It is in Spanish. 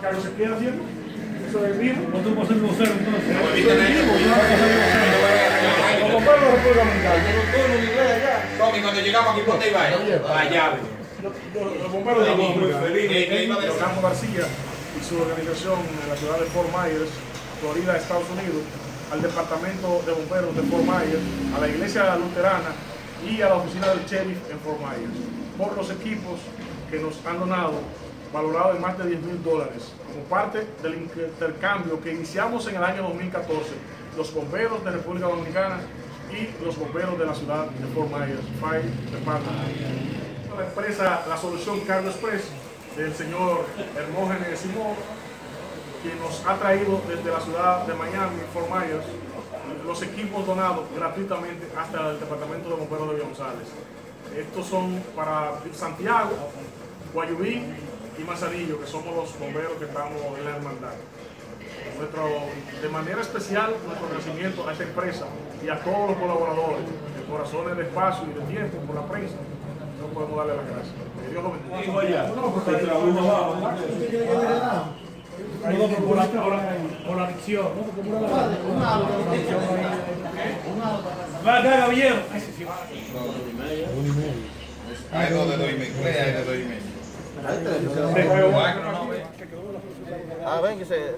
Carlos se queda haciendo. Eso es vivo. ¿Cómo tú puedes ser vocero entonces? Eso es vivo. Yo no puedo ser vocero. Como Pedro de República Dominicana. Yo no estoy en inglés allá. Tommy, cuando llegamos aquí, ¿dónde iba él? Allá. Los bomberos de República. ¿Qué- qué iba a? Leonardo García y su organización en la ciudad de Fort Myers, Florida, Estados Unidos, al departamento de bomberos de Fort Myers, a la iglesia luterana y a la oficina del sheriff en Fort Myers, por los equipos que nos han donado, valorados en más de 10 mil dólares, como parte del intercambio que iniciamos en el año 2014, los bomberos de República Dominicana y los bomberos de la ciudad de Fort Myers, Fire Department la empresa La Solución Carlos Express del señor Hermógenes Simón, quien nos ha traído desde la ciudad de Miami, Fort Myers, los equipos donados gratuitamente hasta el departamento de bomberos de González. Estos son para Santiago, Guayubí y Manzanillo, que somos los bomberos que estamos en la hermandad. Nuestro, de manera especial, nuestro agradecimiento a esta empresa y a todos los colaboradores, de corazones de espacio y de tiempo por la prensa. No podemos darle las gracias. Que Dios lo bendiga. Por la, por por adicción. Va acá, caballero. Ay, sí, sí, va. Hay dos de dos y medio. Hay de dos y medio. Juego. Ah, ven que se...